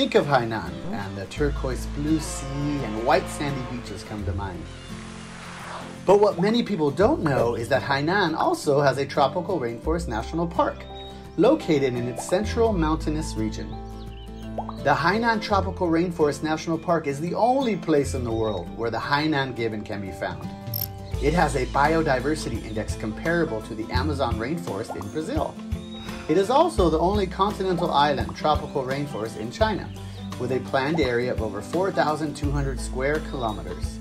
Think of Hainan, and the turquoise blue sea and white sandy beaches come to mind. But what many people don't know is that Hainan also has a tropical rainforest national park, located in its central mountainous region. The Hainan Tropical Rainforest National Park is the only place in the world where the Hainan gibbon can be found. It has a biodiversity index comparable to the Amazon rainforest in Brazil. It is also the only continental island tropical rainforest in China, with a planned area of over 4,200 square kilometers.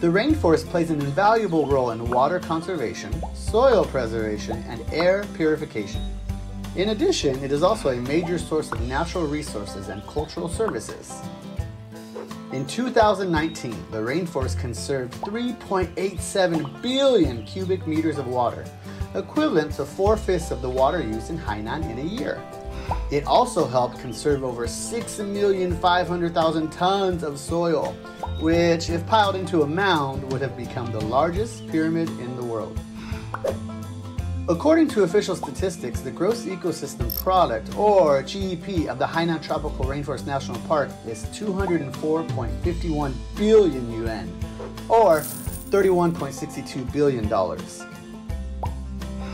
The rainforest plays an invaluable role in water conservation, soil preservation, and air purification. In addition, it is also a major source of natural resources and cultural services. In 2019, the rainforest conserved 3.87 billion cubic meters of water, equivalent to four fifths of the water used in Hainan in a year. It also helped conserve over 6,500,000 tons of soil, which, if piled into a mound, would have become the largest pyramid in the world. According to official statistics, the gross ecosystem product, or GEP, of the Hainan Tropical Rainforest National Park is 204.51 billion yuan, or $31.62 billion.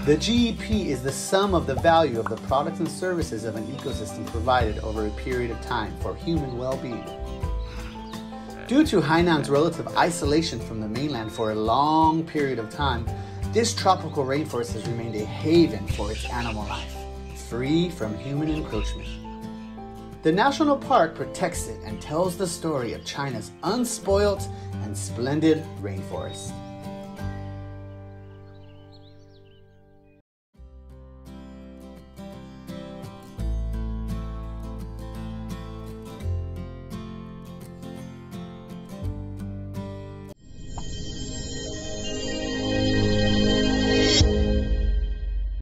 The GEP is the sum of the value of the products and services of an ecosystem provided over a period of time for human well-being. Due to Hainan's relative isolation from the mainland for a long period of time, this tropical rainforest has remained a haven for its animal life, free from human encroachment. The national park protects it and tells the story of China's unspoilt and splendid rainforest.